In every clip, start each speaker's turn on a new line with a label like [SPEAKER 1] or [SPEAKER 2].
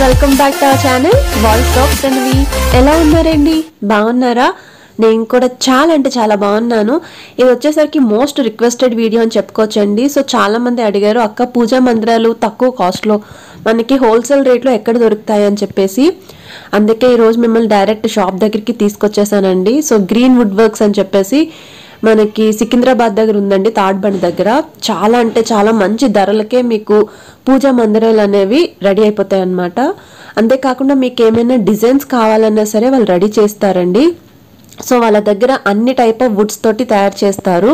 [SPEAKER 1] Welcome back to our channel voice of Tanvi ఎలా ఉన్నారండి? బాగున్నారా? నేను కూడా చాలా అంటే చాలా బాగున్నాను. ఇది వచ్చేసరికి మోస్ట్ రిక్వెస్టెడ్ వీడియో అని చెప్పుకోవచ్చండి. సో చాలా మంది అడిగారు అక్క పూజా మందిరాలు తక్కువ కాస్ట్లో మనకి హోల్సేల్ రేట్లో ఎక్కడ దొరుకుతాయి? అని చెప్పేసి. అందుకే ఈరోజు మిమ్మల్ని డైరెక్ట్ షాప్ దగ్గరికి తీసుకొచ్చేసానండి. సో గ్రీన్ వుడ్ వర్క్స్ అని చెప్పేసి మనకి సికింద్రాబాద్ దగ్గర ఉందండి తాడ్బండి దగ్గర. చాలా అంటే చాలా మంచి ధరలకే మీకు పూజా మందిరాలు అనేవి రెడీ అయిపోతాయి అన్నమాట. అంతేకాకుండా మీకు ఏమైనా డిజైన్స్ కావాలన్నా సరే వాళ్ళు రెడీ చేస్తారండి. సో వాళ్ళ దగ్గర అన్ని టైప్ ఆఫ్ వుడ్స్ తోటి తయారు చేస్తారు.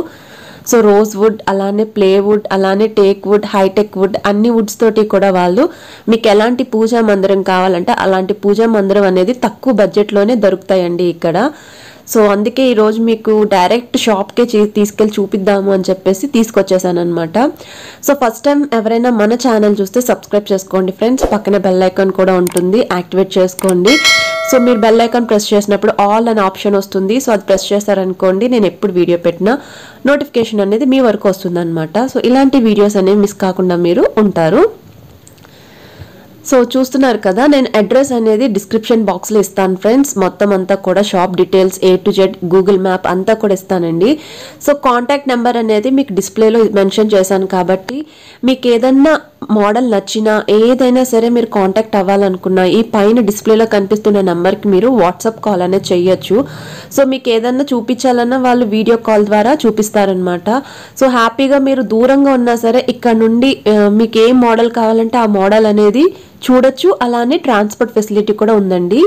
[SPEAKER 1] సో రోజ్ వుడ్ అలానే ప్లే వుడ్ అలానే టేక్ వుడ్ హైటెక్ వుడ్ అన్ని వుడ్స్ తోటి కూడా వాళ్ళు మీకు ఎలాంటి పూజా మందిరం కావాలంటే అలాంటి పూజా మందిరం అనేది తక్కువ బడ్జెట్లోనే దొరుకుతాయండి ఇక్కడ. సో అందుకే ఈరోజు మీకు డైరెక్ట్ షాప్కే చే- తీసుకెళ్ళి చూపిద్దాము అని చెప్పేసి తీసుకొచ్చేసాను అనమాట సో ఫస్ట్ టైం ఎవరైనా మన ఛానల్ చూస్తే సబ్స్క్రైబ్ చేసుకోండి ఫ్రెండ్స్. పక్కనే బెల్ ఐకాన్ కూడా ఉంటుంది. యాక్టివేట్ చేసుకోండి. సో మీరు బెల్ ఐకాన్ ప్రెస్ చేసినప్పుడు ఆల్ అనే ఆప్షన్ వస్తుంది. సో అది ప్రెస్ చేశారనుకోండి నేను ఎప్పుడు వీడియో పెట్టినా నోటిఫికేషన్ అనేది మీ వరకు వస్తుందనమాట సో ఇలాంటి వీడియోస్ అనేవి మిస్ కాకుండా మీరు ఉంటారు. సో చూస్తున్నారు కదా నేను అడ్రస్ అనేది డిస్క్రిప్షన్ బాక్స్లో ఇస్తాను ఫ్రెండ్స్ మొత్తం అంతా కూడా shop details A to Z Google map అంతా కూడా ఇస్తానండి. సో కాంటాక్ట్ నెంబర్ అనేది మీకు డిస్ప్లేలో మెన్షన్ చేశాను కాబట్టి మీకు ఏదన్నా మోడల్ నచ్చినా ఏదైనా సరే మీరు కాంటాక్ట్ అవ్వాలనుకున్నా ఈ పైన డిస్ప్లేలో కనిపిస్తున్న నెంబర్కి మీరు వాట్సాప్ కాల్ అనేది చేయొచ్చు. సో మీకు ఏదన్నా చూపించాలన్నా వాళ్ళు వీడియో కాల్ ద్వారా చూపిస్తారనమాట సో హ్యాపీగా మీరు దూరంగా ఉన్నా సరే ఇక్కడ నుండి మీకు ఏ మోడల్ కావాలంటే ఆ మోడల్ అనేది చూడొచ్చు. అలానే ట్రాన్స్పోర్ట్ ఫెసిలిటీ కూడా ఉందండి.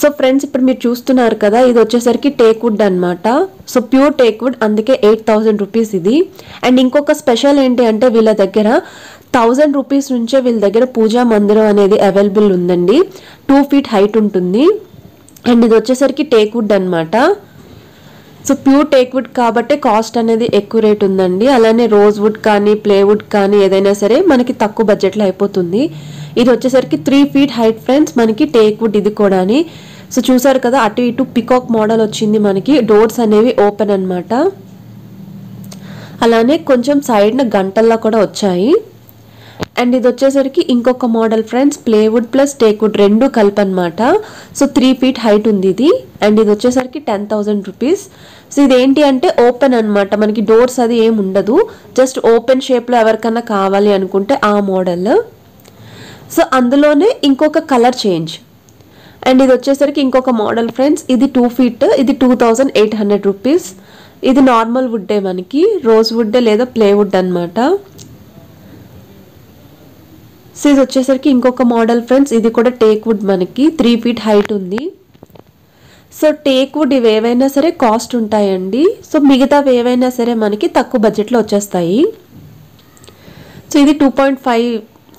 [SPEAKER 1] సో ఫ్రెండ్స్ ఇప్పుడు మీరు చూస్తున్నారు కదా ఇది వచ్చేసరికి టేక్వుడ్ అనమాట సో ప్యూర్ టేక్వుడ్ అందుకే ఎయిట్ థౌజండ్ రూపీస్ ఇది. అండ్ ఇంకొక స్పెషల్ ఏంటి అంటే వీళ్ళ దగ్గర థౌజండ్ రూపీస్ నుంచే వీళ్ళ దగ్గర పూజా మందిరం అనేది అవైలబుల్ ఉందండి. టూ ఫీట్ హైట్ ఉంటుంది. అండ్ ఇది వచ్చేసరికి టేక్వుడ్ అనమాట సో ప్యూర్ టేక్ వుడ్ కాబట్టి కాస్ట్ అనేది ఎక్కువ రేట్ ఉందండి. అలానే రోజ్ వుడ్ కానీ ప్లే వుడ్ కానీ ఏదైనా సరే మనకి తక్కువ బడ్జెట్లో అయిపోతుంది. ఇది వచ్చేసరికి త్రీ ఫీట్ హైట్ ఫ్రెండ్స్ మనకి టేక్ వుడ్ ఇది కూడా సో చూసారు కదా అటు ఇటు పికాక్ మోడల్ వచ్చింది మనకి. డోర్స్ అనేవి ఓపెన్ అన్నమాట. అలానే కొంచెం సైడ్న గంటల్లా కూడా వచ్చాయి. అండ్ ఇది వచ్చేసరికి ఇంకొక model friends plywood plus teakwood రెండు కలిపి అనమాట సో త్రీ ఫీట్ హైట్ ఉంది ఇది. అండ్ ఇది వచ్చేసరికి టెన్ థౌజండ్ రూపీస్ సో ఇది ఏంటి అంటే ఓపెన్ అన్నమాట. మనకి డోర్స్ అది ఏమి ఉండదు. జస్ట్ ఓపెన్ షేప్లో ఎవరికన్నా కావాలి అనుకుంటే ఆ మోడల్. సో అందులోనే ఇంకొక కలర్ చేంజ్ అండ్ ఇది వచ్చేసరికి ఇంకొక మోడల్ ఫ్రెండ్స్. ఇది టూ ఫీట్ ఇది two thousand eight hundred rupees ఇది నార్మల్ వుడ్డే మనకి. రోజ్ వుడ్డే లేదా ప్లేవుడ్ అనమాట సో ఇది వచ్చేసరికి ఇంకొక మోడల్ ఫ్రెండ్స్ ఇది కూడా టేక్ వుడ్ మనకి. త్రీ ఫీట్ హైట్ ఉంది. సో టేక్ వుడ్ ఇవి ఏవైనా సరే కాస్ట్ ఉంటాయండి. సో మిగతావి ఏవైనా సరే మనకి తక్కువ బడ్జెట్లో వచ్చేస్తాయి. సో ఇది two point five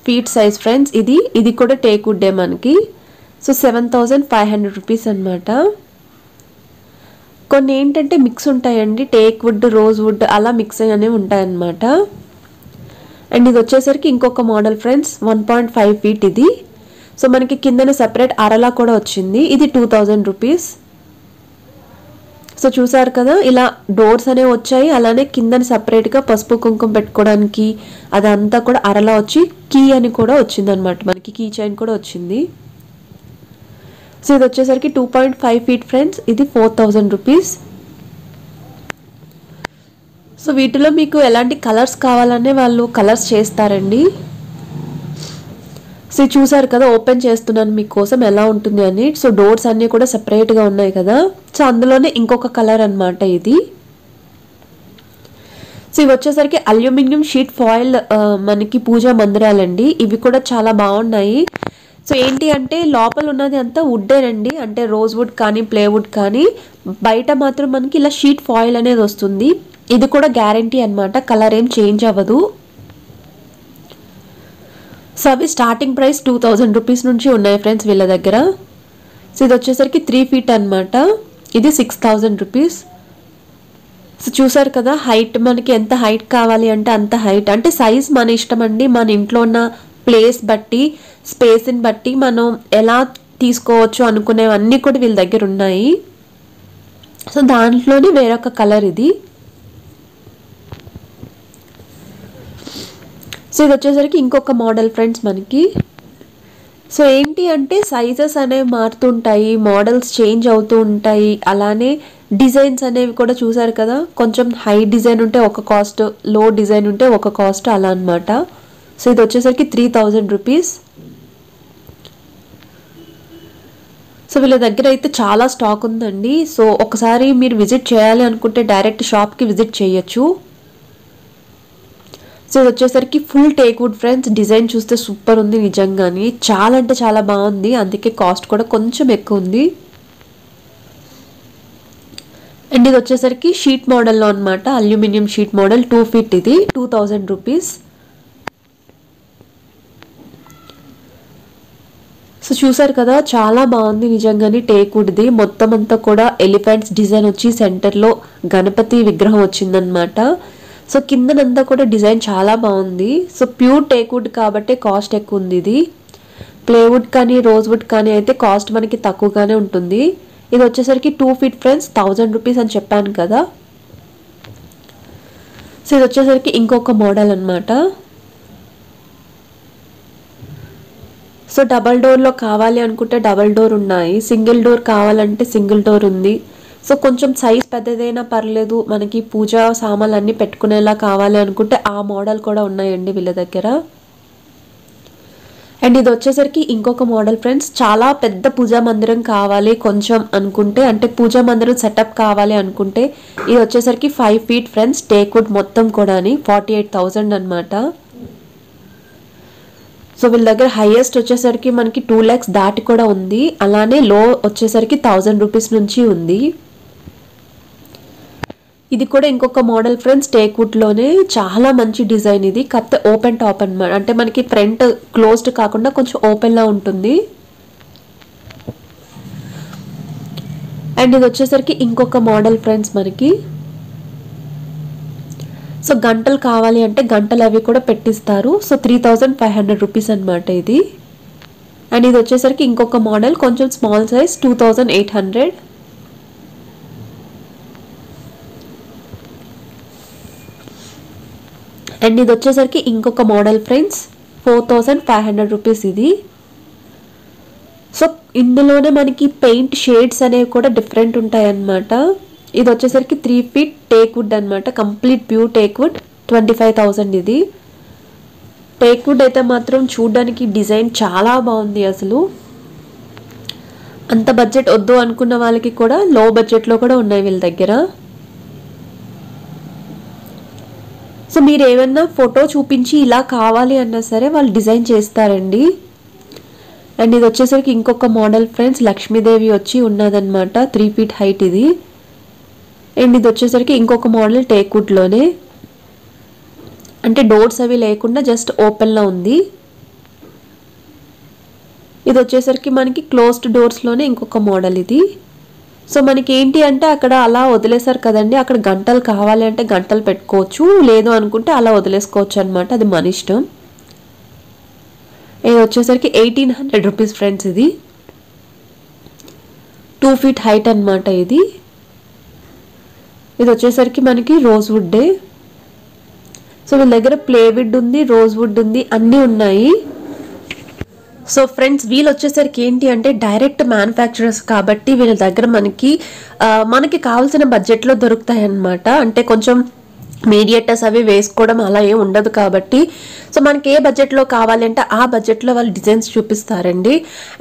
[SPEAKER 1] feet size friends ఇది ఇది కూడా టేక్ వుడ్డే మనకి. So seven thousand five hundred rupees అనమాట కొన్ని ఏంటంటే మిక్స్ ఉంటాయండి. టేక్ వుడ్ రోజ్ వుడ్ అలా మిక్స్ అనేవి ఉంటాయన్నమాట. అండ్ ఇది వచ్చేసరికి ఇంకొక model friends one point five feet ఇది. సో మనకి కిందన సెపరేట్ అరలా కూడా వచ్చింది. ఇది టూ థౌజండ్ రూపీస్ సో చూసారు కదా ఇలా డోర్స్ అనేవి వచ్చాయి. అలానే కిందన సపరేట్గా పసుపు కుంకుమ పెట్టుకోవడానికి అదంతా కూడా అరలా వచ్చి కీ అని కూడా వచ్చింది అనమాట మనకి కీ చైన్ కూడా వచ్చింది. సో ఇది వచ్చేసరికి two point five feet friends ఇది ఫోర్ థౌజండ్ రూపీస్ సో వీటిలో మీకు ఎలాంటి కలర్స్ కావాలనే వాళ్ళు కలర్స్ చేస్తారండి. సో చూసారు కదా ఓపెన్ చేస్తున్నాను మీకోసం ఎలా ఉంటుంది అని. సో డోర్స్ అన్నీ కూడా సెపరేట్గా ఉన్నాయి కదా. సో అందులోనే ఇంకొక కలర్ అనమాట ఇది. సో ఇవి వచ్చేసరికి అల్యూమినియం షీట్ ఫాయిల్ మనకి పూజా మందిరాలండి. ఇవి కూడా చాలా బాగున్నాయి. సో ఏంటి అంటే లోపల ఉన్నది అంతా వుడ్డేనండి అంటే రోజ్ వుడ్ కానీ ప్లేవుడ్ కానీ. బయట మాత్రం మనకి ఇలా షీట్ ఫాయిల్ అనేది వస్తుంది. ఇది కూడా గ్యారంటీ అన్నమాట. కలర్ ఏం చేంజ్ అవ్వదు. సో అవి starting price two thousand rupees నుంచి ఉన్నాయి ఫ్రెండ్స్ వీళ్ళ దగ్గర. సో ఇది వచ్చేసరికి త్రీ ఫీట్ అన్నమాట. ఇది సిక్స్ థౌజండ్ రూపీస్ సో చూసారు కదా హైట్ మనకి ఎంత హైట్ కావాలి అంటే అంత హైట్ అంటే సైజ్ మన ఇష్టం అండి. మన ఇంట్లో ఉన్న ప్లేస్ బట్టి స్పేస్ని బట్టి మనం ఎలా తీసుకోవచ్చు అనుకునేవన్నీ కూడా వీళ్ళ దగ్గర ఉన్నాయి. సో దాంట్లోనే వేరొక కలర్ ఇది. సో ఇది వచ్చేసరికి ఇంకొక మోడల్ ఫ్రెండ్స్ మనకి. సో ఏంటి అంటే సైజెస్ అనేవి మారుతుంటాయి మోడల్స్ చేంజ్ అవుతూ ఉంటాయి. అలానే డిజైన్స్ అనేవి కూడా చూసారు కదా కొంచెం హై డిజైన్ ఉంటే ఒక కాస్ట్లో డిజైన్ ఉంటే ఒక కాస్ట్ అలా అనమాట సో ఇది వచ్చేసరికి త్రీ థౌజండ్ రూపీస్ సో వీళ్ళ దగ్గర అయితే చాలా స్టాక్ ఉందండి. సో ఒకసారి మీరు విజిట్ చేయాలి అనుకుంటే డైరెక్ట్ షాప్కి విజిట్ చేయొచ్చు. సో ఇది వచ్చేసరికి full teak wood friends design చూస్తే సూపర్ ఉంది నిజంగాని. చాలా అంటే చాలా బాగుంది. అందుకే కాస్ట్ కూడా కొంచెం ఎక్కువ ఉంది. అండ్ ఇది వచ్చేసరికి షీట్ మోడల్లో అనమాట aluminium sheet model two feet ఇది. టూ థౌజండ్ రూపీస్ సో చూసారు కదా చాలా బాగుంది నిజంగానే టేక్ వుడ్ది మొత్తం అంతా కూడా ఎలిఫెంట్స్ డిజైన్ వచ్చి సెంటర్లో గణపతి విగ్రహం వచ్చిందనమాట సో కిందనంతా కూడా డిజైన్ చాలా బాగుంది. సో ప్యూర్ టేక్వుడ్ కాబట్టి కాస్ట్ ఎక్కువ ఉంది ఇది. ప్లేవుడ్ కానీ రోజ్ వుడ్ కానీ అయితే కాస్ట్ మనకి తక్కువగానే ఉంటుంది. ఇది వచ్చేసరికి two feet friends thousand rupees అని చెప్పాను కదా. సో ఇది వచ్చేసరికి ఇంకొక మోడల్ అనమాట సో డబల్ డోర్లో కావాలి అనుకుంటే డబల్ డోర్ ఉన్నాయి. సింగిల్ డోర్ కావాలంటే సింగిల్ డోర్ ఉంది. సో కొంచెం సైజ్ పెద్దదైనా పర్లేదు మనకి పూజా సామాన్లు అన్నీ పెట్టుకునేలా కావాలి అనుకుంటే ఆ మోడల్ కూడా ఉన్నాయండి వీళ్ళ దగ్గర. అండ్ ఇది వచ్చేసరికి ఇంకొక మోడల్ ఫ్రెండ్స్ చాలా పెద్ద పూజా మందిరం కావాలి కొంచెం అనుకుంటే అంటే పూజా మందిరం సెటప్ కావాలి అనుకుంటే ఇది వచ్చేసరికి ఫైవ్ ఫీట్ ఫ్రెండ్స్ టేక్వుడ్ మొత్తం కూడా ఫార్టీ ఎయిట్ థౌజండ్ అనమాట సో వీళ్ళ దగ్గర హైయెస్ట్ వచ్చేసరికి మనకి టూ ల్యాక్స్ దాటి కూడా ఉంది. అలానే లో వచ్చేసరికి థౌజండ్ రూపీస్ నుంచి ఉంది. ఇది కూడా ఇంకొక మోడల్ ఫ్రెండ్స్ టేక్వుడ్లోనే చాలా మంచి డిజైన్ ఇది. కాకపోతే ఓపెన్ టాప్ అనమాట అంటే మనకి ఫ్రంట్ క్లోజ్డ్ కాకుండా కొంచెం ఓపెన్లా ఉంటుంది. అండ్ ఇది వచ్చేసరికి ఇంకొక మోడల్ ఫ్రెండ్స్ మనకి. సో గంటలు కావాలి అంటే గంటలు అవి కూడా పెట్టిస్తారు. So three thousand five hundred rupees అనమాట ఇది. అండ్ ఇది వచ్చేసరికి ఇంకొక మోడల్ కొంచెం small size two thousand eight hundred. And ఇది వచ్చేసరికి ఇంకొక model friends four thousand five hundred rupees ఇది. సో ఇందులోనే మనకి పెయింట్ షేడ్స్ అనేవి కూడా డిఫరెంట్ ఉంటాయన్నమాట. ఇది వచ్చేసరికి త్రీ ఫీట్ టేక్వుడ్ అనమాట complete pure teakwood twenty five thousand ఇది. టేక్వుడ్ అయితే మాత్రం చూడడానికి డిజైన్ చాలా బాగుంది అసలు. అంత బడ్జెట్ వద్దు అనుకున్న వాళ్ళకి కూడా లో బడ్జెట్లో కూడా ఉన్నాయి వీళ్ళ దగ్గర. సో మీరు ఏమన్నా ఫోటో చూపించి ఇలా కావాలి అన్నా సరే వాళ్ళు డిజైన్ చేస్తారండి. అండ్ ఇది వచ్చేసరికి ఇంకొక మోడల్ ఫ్రెండ్స్ లక్ష్మీదేవి వచ్చి ఉన్నదన్నమాట త్రీ ఫీట్ హైట్ ఇది. అండ్ ఇది వచ్చేసరికి ఇంకొక మోడల్ టేక్వుడ్లోనే అంటే డోర్స్ అవి లేకుండా జస్ట్ ఓపెన్లో ఉంది. ఇది వచ్చేసరికి మనకి క్లోజ్డ్ డోర్స్లోనే ఇంకొక మోడల్ ఇది. సో మనకి ఏంటి అంటే అక్కడ అలా వదిలేసారు కదండి. అక్కడ గంటలు కావాలి అంటే గంటలు పెట్టుకోవచ్చు లేదు అనుకుంటే అలా వదిలేసుకోవచ్చు అనమాట అది మన ఇష్టం. ఇది వచ్చేసరికి ఎయిటీన్ హండ్రెడ్ రూపీస్ ఫ్రెండ్స్ ఇది. టూ ఫీట్ హైట్ అనమాట ఇది. ఇది వచ్చేసరికి మనకి రోజ్ వుడ్డే సో వీళ్ళ దగ్గర ప్లేవుడ్ ఉంది రోజ్ వుడ్ ఉంది అన్నీ ఉన్నాయి. సో ఫ్రెండ్స్ వీళ్ళు వచ్చేసరికి ఏంటి అంటే డైరెక్ట్ మ్యానుఫ్యాక్చరర్స్ కాబట్టి వీళ్ళ దగ్గర మనకి మనకి కావాల్సిన బడ్జెట్లో దొరుకుతాయి అన్నమాట అంటే కొంచెం మీడియేటర్స్ అవి వేసుకోవడం అలా ఏం ఉండదు కాబట్టి. సో మనకి ఏ బడ్జెట్లో కావాలి అంటే ఆ బడ్జెట్లో వాళ్ళు డిజైన్స్ చూపిస్తారండి.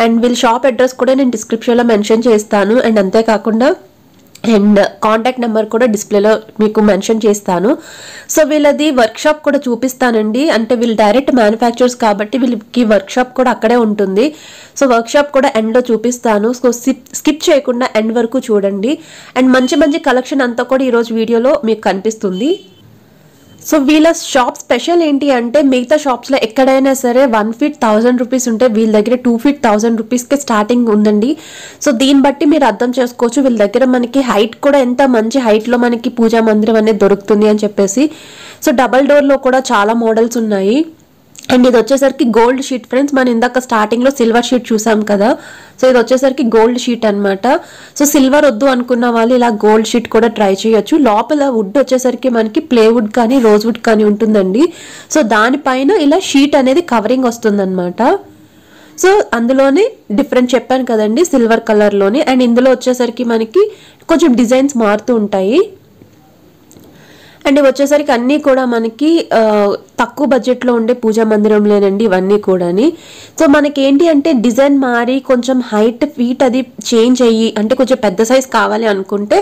[SPEAKER 1] అండ్ వీళ్ళ షాప్ అడ్రస్ కూడా నేను డిస్క్రిప్షన్లో మెన్షన్ చేస్తాను. అండ్ అంతేకాకుండా అండ్ కాంటాక్ట్ నెంబర్ కూడా డిస్ప్లేలో మీకు మెన్షన్ చేస్తాను. సో వీళ్ళది వర్క్షాప్ కూడా చూపిస్తానండి. అంటే వీళ్ళు డైరెక్ట్ మ్యానుఫ్యాక్చర్స్ కాబట్టి వీళ్ళకి వర్క్షాప్ కూడా అక్కడే ఉంటుంది. సో వర్క్షాప్ కూడా ఎండ్లో చూపిస్తాను. సో స్కిప్ చేయకుండా ఎండ్ వరకు చూడండి. అండ్ మంచి మంచి కలెక్షన్ అంతా కూడా ఈరోజు వీడియోలో మీకు కనిపిస్తుంది. సో వీళ్ళ షాప్ స్పెషల్ ఏంటి అంటే మిగతా షాప్స్లో ఎక్కడైనా సరే వన్ ఫీట్ థౌజండ్ రూపీస్ ఉంటే వీళ్ళ దగ్గర టూ ఫీట్ థౌజండ్ రూపీస్కి స్టార్టింగ్ ఉందండి. సో దీన్ని బట్టి మీరు అర్థం చేసుకోవచ్చు వీళ్ళ దగ్గర మనకి హైట్ కూడా ఎంత మంచి హైట్లో మనకి పూజా మందిరం అనేది దొరుకుతుంది అని చెప్పేసి. సో డబల్ డోర్లో కూడా చాలా మోడల్స్ ఉన్నాయి. అండ్ ఇది వచ్చేసరికి గోల్డ్ షీట్ ఫ్రెండ్స్ మనం ఇందాక స్టార్టింగ్లో సిల్వర్ షీట్ చూసాం కదా. సో ఇది వచ్చేసరికి గోల్డ్ షీట్ అనమాట సో సిల్వర్ వద్దు అనుకున్న వాళ్ళు ఇలా గోల్డ్ షీట్ కూడా ట్రై చేయొచ్చు. లోపల వుడ్ వచ్చేసరికి మనకి ప్లేవుడ్ కానీ రోజ్ వుడ్ కానీ ఉంటుందండి. సో దానిపైన ఇలా షీట్ అనేది కవరింగ్ వస్తుందన్నమాట. సో అందులోనే డిఫరెంట్ చెప్పాను కదండి సిల్వర్ కలర్లోని అండ్ ఇందులో వచ్చేసరికి మనకి కొంచెం డిజైన్స్ మారుతూ ఉంటాయి. అండ్ వచ్చేసరికి అన్నీ కూడా మనకి తక్కువ బడ్జెట్లో ఉండే పూజా మందిరంలేనండి ఇవన్నీ కూడాని. సో మనకి ఏంటి అంటే డిజైన్ మారి కొంచెం హైట్ ఫీట్ అది చేంజ్ అయ్యి అంటే కొంచెం పెద్ద సైజ్ కావాలి అనుకుంటే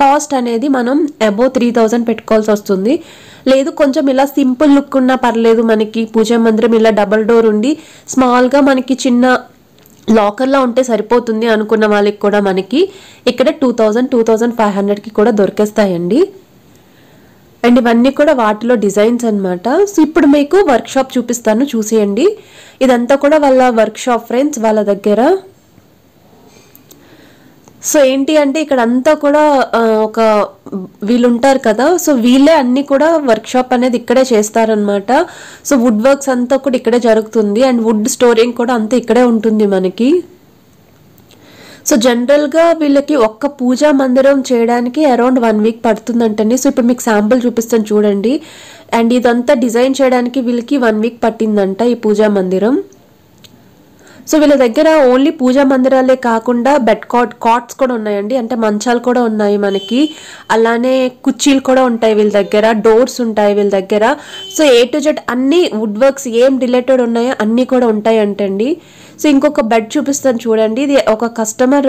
[SPEAKER 1] కాస్ట్ అనేది మనం అబోవ్ త్రీ థౌజండ్ పెట్టుకోవాల్సి వస్తుంది. లేదు కొంచెం ఇలా సింపుల్ లుక్ ఉన్నా పర్లేదు మనకి పూజా మందిరం ఇలా డబల్ డోర్ ఉండి స్మాల్గా మనకి చిన్న లాకర్లో ఉంటే సరిపోతుంది అనుకున్న వాళ్ళకి కూడా మనకి ఇక్కడ two thousand two thousand five హండ్రెడ్కి కూడా దొరికేస్తాయండి. అండ్ ఇవన్నీ కూడా వాటిలో డిజైన్స్ అనమాట సో ఇప్పుడు మీకు వర్క్షాప్ చూపిస్తాను చూసేయండి. ఇదంతా కూడా వాళ్ళ వర్క్ షాప్ ఫ్రెండ్స్ వాళ్ళ దగ్గర. సో ఏంటి అంటే ఇక్కడ అంతా కూడా ఒక వీళ్ళు ఉంటారు కదా సో వీళ్ళే అన్నీ కూడా వర్క్షాప్ అనేది ఇక్కడే చేస్తారనమాట సో వుడ్ వర్క్స్ అంతా కూడా ఇక్కడే జరుగుతుంది అండ్ వుడ్ స్టోరింగ్ కూడా అంతా ఇక్కడే ఉంటుంది మనకి. సో జనరల్గా వీళ్ళకి ఒక్క పూజా మందిరం చేయడానికి అరౌండ్ వన్ వీక్ పడుతుందంటండి. సో ఇప్పుడు మీకు శాంపుల్ చూపిస్తాను చూడండి. అండ్ ఇదంతా డిజైన్ చేయడానికి వీళ్ళకి వన్ వీక్ పట్టిందంట ఈ పూజా మందిరం. సో వీళ్ళ దగ్గర ఓన్లీ పూజా మందిరాలే కాకుండా బెడ్ కాట్ కాట్స్ కూడా ఉన్నాయండి. అంటే మంచాలు కూడా ఉన్నాయి మనకి. అలానే కుర్చీలు కూడా ఉంటాయి వీళ్ళ దగ్గర. డోర్స్ ఉంటాయి వీళ్ళ దగ్గర. సో ఏ టు జెడ్ అన్ని వుడ్ వర్క్స్ ఏం రిలేటెడ్ ఉన్నాయో అన్నీ కూడా ఉంటాయి అంటండి సో ఇంకొక బెడ్ చూపిస్తాను చూడండి. ఇది ఒక కస్టమర్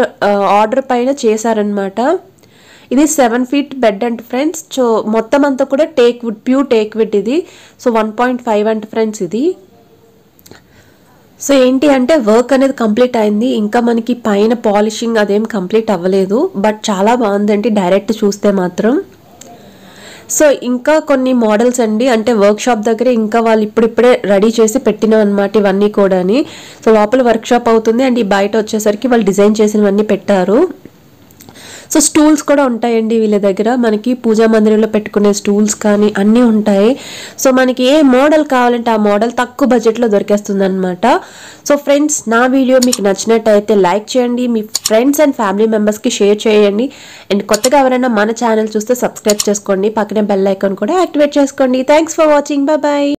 [SPEAKER 1] ఆర్డర్ పైన చేశారనమాట ఇది seven feet bed and friends. So మొత్తం అంతా కూడా teak wood pure teak wood ఇది. So one point five and friends ఇది. సో ఏంటి అంటే వర్క్ అనేది కంప్లీట్ అయింది. ఇంకా మనకి పైన పాలిషింగ్ అదేం కంప్లీట్ అవ్వలేదు. బట్ చాలా బాగుందండి డైరెక్ట్ చూస్తే మాత్రం. సో ఇంకా కొన్ని మోడల్స్ అండి. అంటే వర్క్ షాప్ దగ్గర ఇంకా వాళ్ళు ఇప్పుడిప్పుడే రెడీ చేసి పెట్టిన అనమాట ఇవన్నీ కూడాని. సో లోపల వర్క్ షాప్ అవుతుంది అండ్ ఈ బయట వచ్చేసరికి వాళ్ళు డిజైన్ చేసినవన్నీ పెట్టారు. సో స్టూల్స్ కూడా ఉంటాయండి వీళ్ళ దగ్గర. మనకి పూజా మందిరంలో పెట్టుకునే స్టూల్స్ కానీ అన్నీ ఉంటాయి. సో మనకి ఏ మోడల్ కావాలంటే ఆ మోడల్ తక్కువ బడ్జెట్లో దొరికేస్తుంది అనమాట సో ఫ్రెండ్స్ నా వీడియో మీకు నచ్చినట్టయితే లైక్ చేయండి. మీ ఫ్రెండ్స్ అండ్ ఫ్యామిలీ మెంబర్స్కి షేర్ చేయండి. అండ్ కొత్తగా ఎవరైనా మన ఛానల్ చూస్తే సబ్స్క్రైబ్ చేసుకోండి. పక్కనే బెల్ ఐకాన్ కూడా యాక్టివేట్ చేసుకోండి. Thanks for watching. బాయ్